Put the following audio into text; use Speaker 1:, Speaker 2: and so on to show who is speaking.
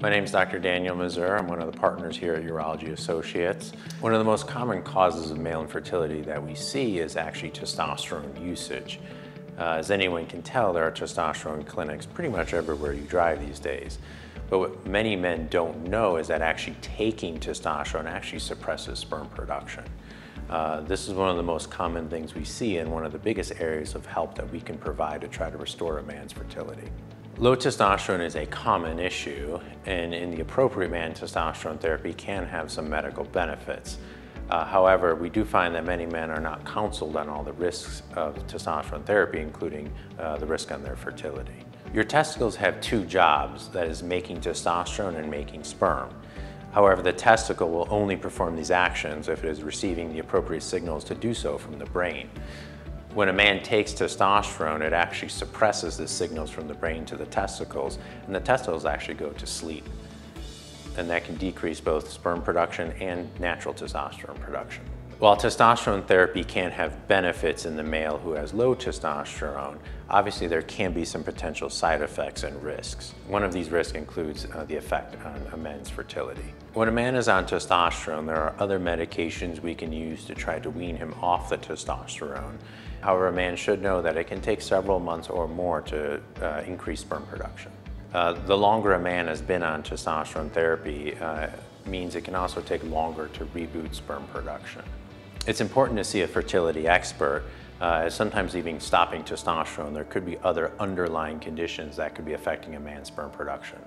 Speaker 1: My name is Dr. Daniel Mazur. I'm one of the partners here at Urology Associates. One of the most common causes of male infertility that we see is actually testosterone usage. Uh, as anyone can tell, there are testosterone clinics pretty much everywhere you drive these days. But what many men don't know is that actually taking testosterone actually suppresses sperm production. Uh, this is one of the most common things we see and one of the biggest areas of help that we can provide to try to restore a man's fertility. Low testosterone is a common issue, and in the appropriate man, testosterone therapy can have some medical benefits. Uh, however, we do find that many men are not counseled on all the risks of testosterone therapy, including uh, the risk on their fertility. Your testicles have two jobs, that is making testosterone and making sperm. However, the testicle will only perform these actions if it is receiving the appropriate signals to do so from the brain. When a man takes testosterone, it actually suppresses the signals from the brain to the testicles, and the testicles actually go to sleep. And that can decrease both sperm production and natural testosterone production. While testosterone therapy can have benefits in the male who has low testosterone, obviously there can be some potential side effects and risks. One of these risks includes uh, the effect on a man's fertility. When a man is on testosterone, there are other medications we can use to try to wean him off the testosterone. However, a man should know that it can take several months or more to uh, increase sperm production. Uh, the longer a man has been on testosterone therapy uh, means it can also take longer to reboot sperm production. It's important to see a fertility expert. Uh, sometimes even stopping testosterone, there could be other underlying conditions that could be affecting a man's sperm production.